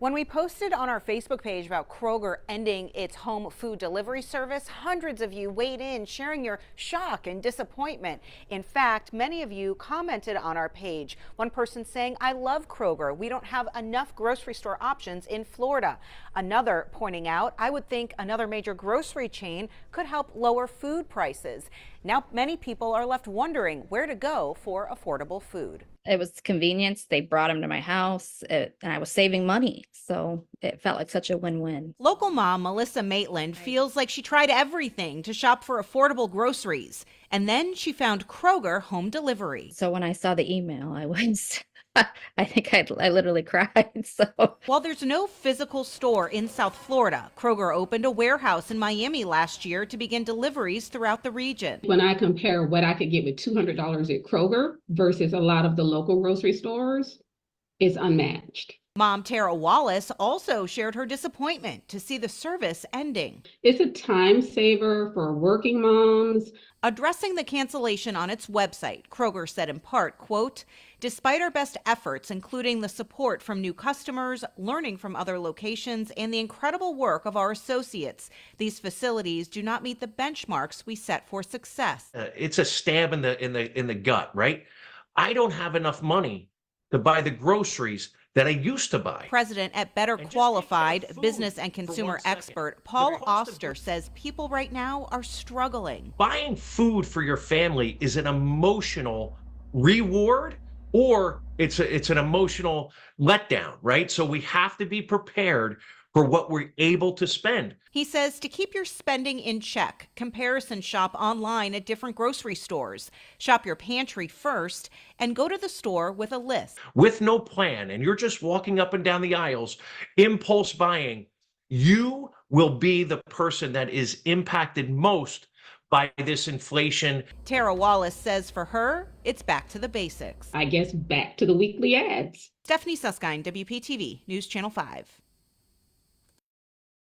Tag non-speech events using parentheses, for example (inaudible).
When we posted on our Facebook page about Kroger ending its home food delivery service, hundreds of you weighed in, sharing your shock and disappointment. In fact, many of you commented on our page. One person saying, I love Kroger. We don't have enough grocery store options in Florida. Another pointing out, I would think another major grocery chain could help lower food prices. Now, many people are left wondering where to go for affordable food. It was convenience. They brought them to my house, it, and I was saving money. So it felt like such a win win. Local mom Melissa Maitland feels like she tried everything to shop for affordable groceries. And then she found Kroger home delivery. So when I saw the email, I was (laughs) I think I, I literally (laughs) cried. So while there's no physical store in South Florida, Kroger opened a warehouse in Miami last year to begin deliveries throughout the region. When I compare what I could get with $200 at Kroger versus a lot of the local grocery stores, it's unmatched. Mom Tara Wallace also shared her disappointment to see the service ending. It's a time saver for working moms. Addressing the cancellation on its website, Kroger said in part, quote, Despite our best efforts, including the support from new customers, learning from other locations, and the incredible work of our associates, these facilities do not meet the benchmarks we set for success. Uh, it's a stab in the in the in the gut, right? I don't have enough money to buy the groceries that I used to buy. President at Better Qualified, business and consumer expert Paul Oster says people right now are struggling. Buying food for your family is an emotional reward or it's a, it's an emotional letdown, right? So we have to be prepared for what we're able to spend. He says to keep your spending in check, comparison shop online at different grocery stores. Shop your pantry first and go to the store with a list. With no plan, and you're just walking up and down the aisles, impulse buying, you will be the person that is impacted most by this inflation. Tara Wallace says for her, it's back to the basics. I guess back to the weekly ads. Stephanie Susskind, WPTV, News Channel 5.